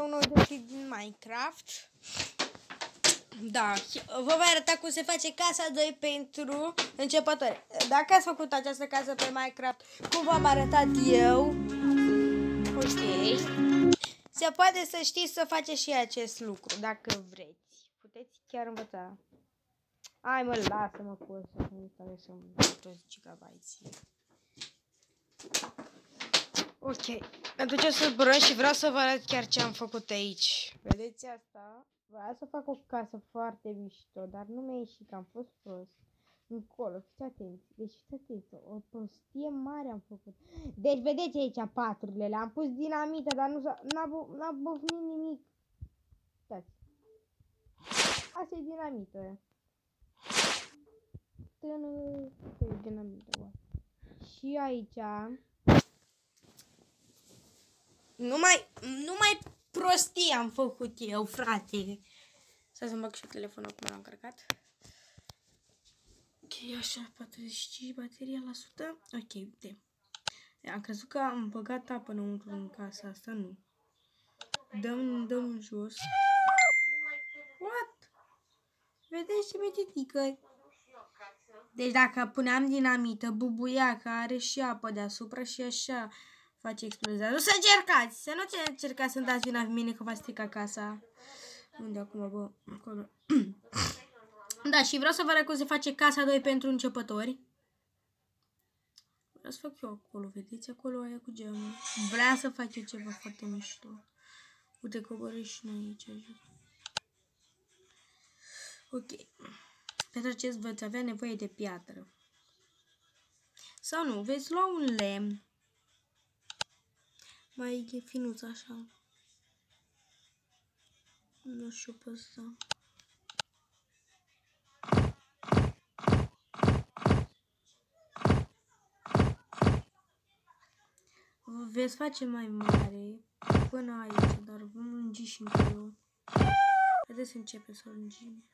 un nou deschid din Minecraft. Da, vă voi arăta cum se face casa 2 pentru începători. Dacă ați făcut această casă pe Minecraft, cum v-am arătat eu, ok, se poate să știți să faceți și acest lucru, dacă vreți. Puteți chiar învăța. Hai mă, lasă-mă cu ăsta, nu pare să-mi toți gigabytes. Ok, pentru ce să zburăm și vreau să vă arăt chiar ce am făcut aici. Vedeți asta? Vreau să fac o casă foarte mișto, dar nu mi-a ieșit, că am fost prost. Încolo, fiți atenți. Deci fiți atenți, o prostie mare am făcut. Deci vedeți aici paturile, le-am pus dinamită, dar nu n-a bufnit nimic. Uitați. Asta e dinamită. Tână, e dinamită, Și aici numai, numai prostii am făcut eu, frate. Să să-mi bag și telefonul acum l-am încărcat. Ok, așa, 45 bateria la 100. Ok, uite. Am crezut că am băgat apă înăuntru în casa asta, nu. Dăm, dăm în jos. What? Vedeți ce metitică? Deci dacă puneam dinamită, bubuia, care are și apă deasupra și așa face explozia. Nu să încercați! Să nu încercați să-mi dați vina mine că v-a stricat casa. Unde acum, bă? Acolo. da, și vreau să vă arăt cum se face casa 2 pentru începători. Vreau să fac eu acolo, vedeți? Acolo aia cu geamul. Vreau să fac eu ceva foarte mișto. Uite, coborâ și noi aici. Ok. Pentru acest veți avea nevoie de piatră. Sau nu, veți lua un lemn mai e finuț așa. Nu știu pe asta. Veți face mai mare până aici, dar vom lungi și încolo. Haideți să începem să lungim.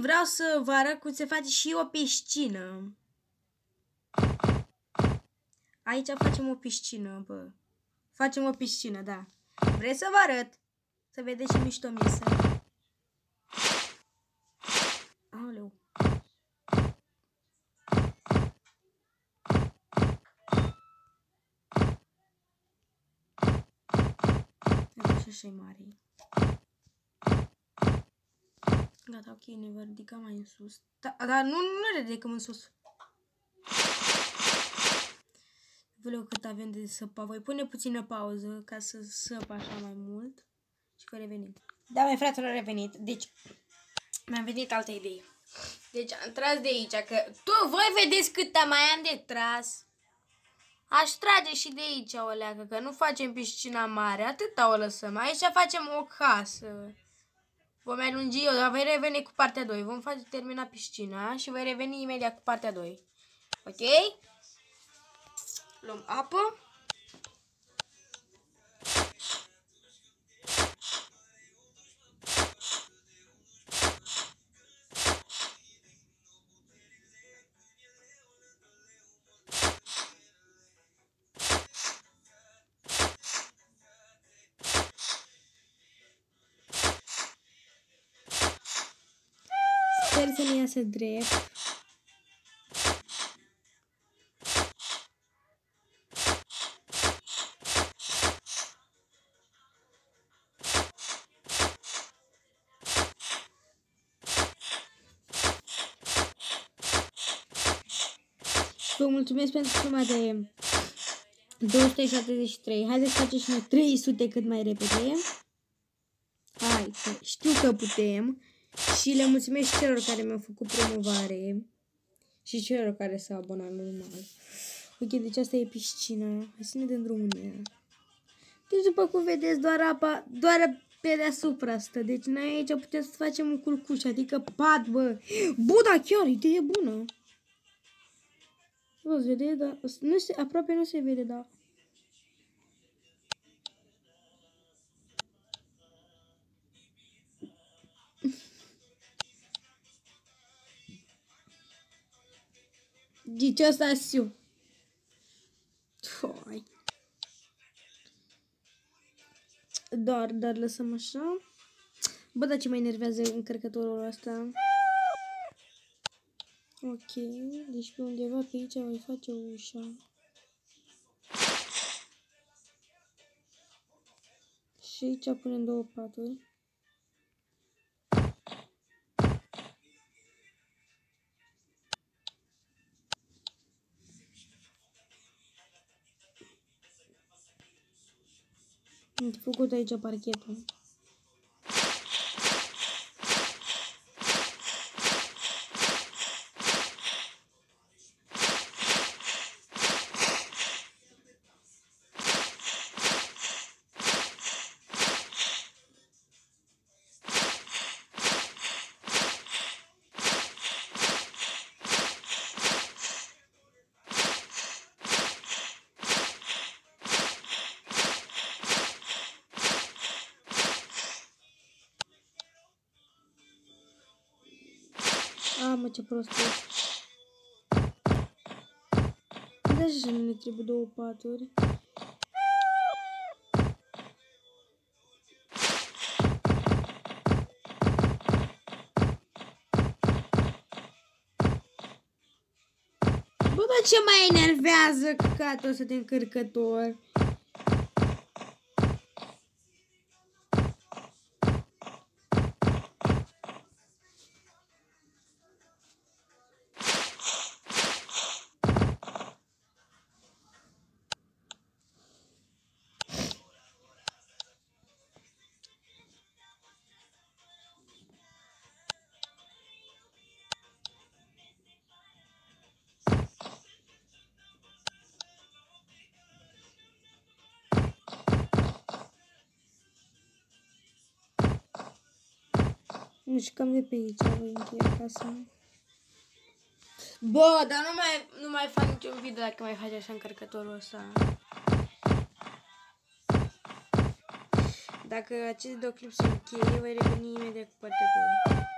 Vreau să vă arăt cum se face și o piscină. Aici facem o piscină, bă. Facem o piscină, da. Vreți să vă arăt? Să vedeți și mișto mesă. Aoleu. Așa e mare. Gata, ok, ne va ridica mai în sus. Da, dar nu, nu ne ridicăm în sus. Vreau cât avem de săpa. Voi pune puțină pauză ca să săp așa mai mult. Și că revenim. Da, mai frate, a revenit. Deci, mi-am venit altă idee. Deci am tras de aici, că tu voi vedeți cât mai am de tras. Aș trage și de aici o leacă, că nu facem piscina mare, atâta o lăsăm. Aici facem o casă. Vom mai lungi eu, dar voi reveni cu partea 2. Vom face termina piscina și voi reveni imediat cu partea 2. Ok? Luăm apă. Sper să ne iasă drept. Vă mulțumesc pentru suma de 273. Haideți să facem și noi 300 cât mai repede. Hai, știu că putem. Și le mulțumesc celor care mi-au făcut promovare și celor care s-au abonat normal. Ok, deci asta e piscina. Hai să ne dăm drumul în ea. Deci după cum vedeți, doar apa, doar pe deasupra stă. Deci noi aici putem să facem un culcuș, adică pat, bă. Bă, da, chiar, idee bună. Vă vede, dar nu se, aproape nu se vede, da. Deci asta siu. Foi. Doar, dar lăsăm așa. Bă, dar ce mă enervează încărcătorul ăsta? Ok, deci pe undeva pe aici voi face o ușa. Și aici punem două paturi. Am făcut aici parchetul. A, mă, ce prost ești. De așa nu ne trebuie două paturi. Bă, dar ce mai enervează căcatul ăsta de încărcător? Nu știu, cam de pe aici voi încheia casa. Bă, dar nu mai, nu mai fac niciun video dacă mai faci așa încărcătorul ăsta. Dacă acest videoclip se încheie, voi reveni imediat cu partea 2.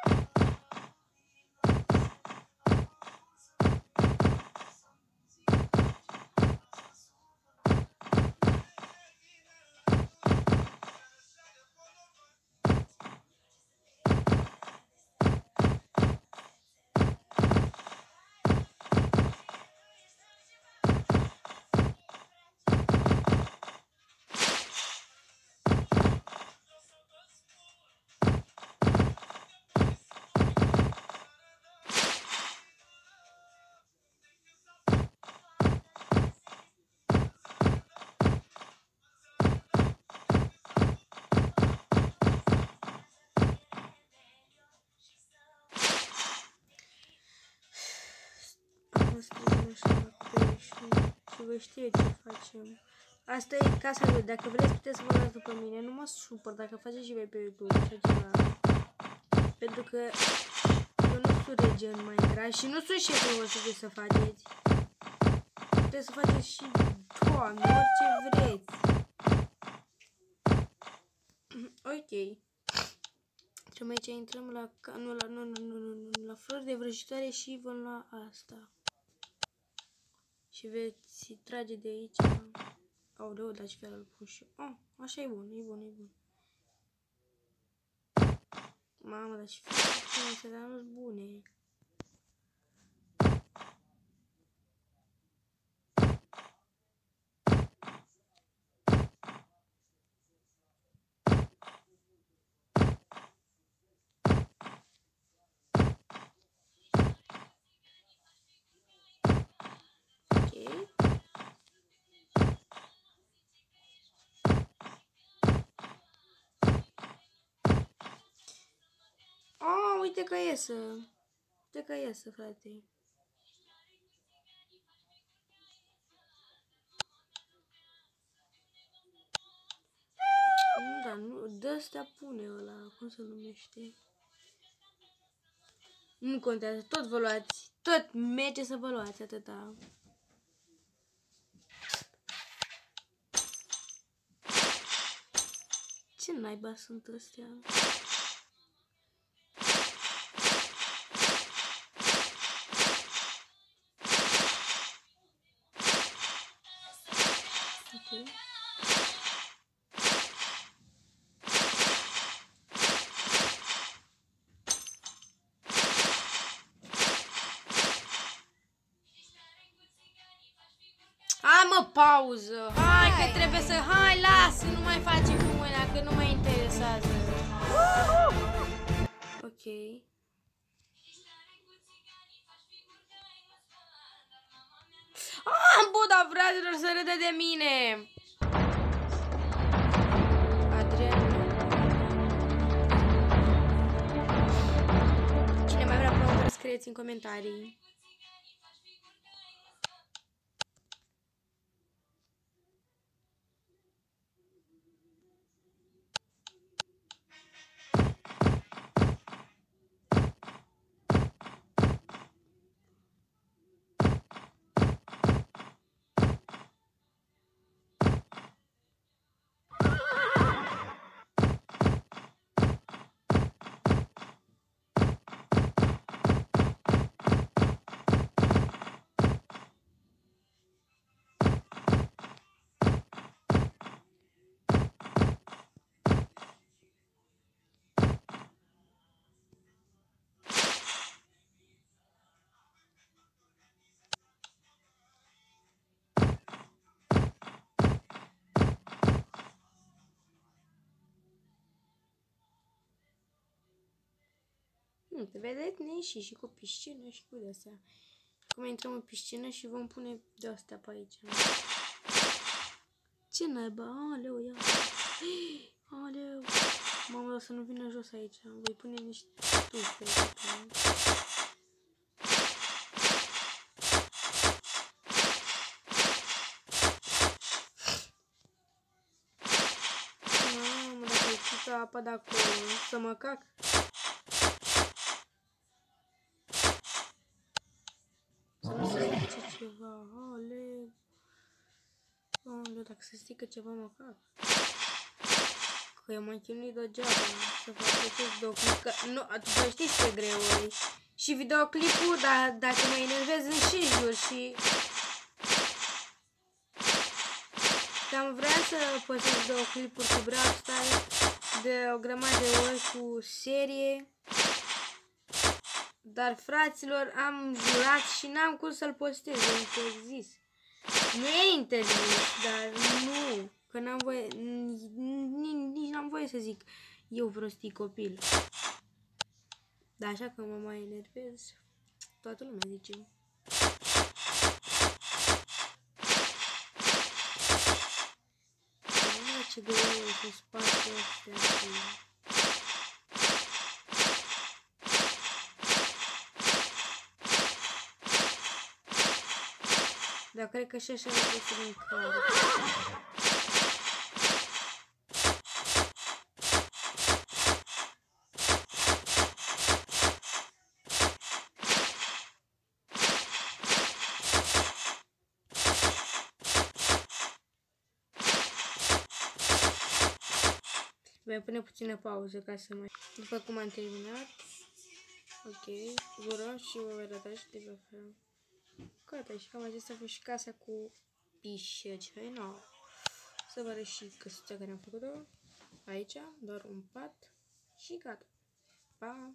Și vă știe ce facem. Asta e casa lui. Dacă vreți, puteți să vă luați după mine. Nu mă supăr dacă faceți și voi pe YouTube așa ceva. Pentru că eu nu sunt rege în Minecraft și nu sunt șeful vostru să faceți. Puteți să faceți și, doamne, orice vreți. ok. Trecem aici, intrăm la, nu, la, nu, nu, nu, nu, nu, la flori de vrăjitoare și vom lua asta. Și veți trage de aici. Aoleu, dar ce fel îl pun și oh, așa e bun, e bun, e bun. Mamă, dar ce fel dar nu bune. Uite că iesă. Uite că iesă, frate. Nu, da, nu, de-astea pune ăla, cum se numește. Nu contează, tot vă luați, tot merge să vă luați atâta. Ce naiba sunt astea? Okay. Hai mă, pauză! Hai, hai că trebuie să... Hai, lasă, nu mai face cu mâna, că nu mă interesează. Ok. Buda, fraților, să râde de mine! Adrian. Cine mai vrea promovări, scrieți în comentarii. Uite, vedeți, ne și și cu piscină și cu de-astea. Acum intrăm în piscină și vom pune de-astea pe aici. Ce naiba? Aleu, ia. Aleu. Mamă, o să nu vină jos aici. Voi pune niște tufe. Mamă, dacă e apa de acolo, să mă cac. Ceva, ale... Aoleu, dacă se strică ceva măcar. Că eu m-am chinuit degeaba să fac acest videoclip, că nu, tu știți ce greu e. Și videoclipul, dar dacă mă enervez în și jur și... Cam vrea să păstrez videoclipuri cu Brawl Stars de o grămadă de ori cu serie. Dar, fraților, am jurat și n-am cum să-l postez, e interzis. Nu e interzis, dar nu, că n-am voie, nici n-am voie să zic eu prostii copil. Dar așa că mă mai enervez, toată lumea zice. ce greu e să sparg astea Dar cred că și așa nu trebuie să din care. Voi pune puțină pauză ca să mai... După cum am terminat. Ok, gură și vă voi arăta și de pe fel. Gata, și cam acesta a fost și casa cu pișecei nouă. Să vă arăt și căsuța care am făcut-o. Aici, doar un pat și gata. Pa!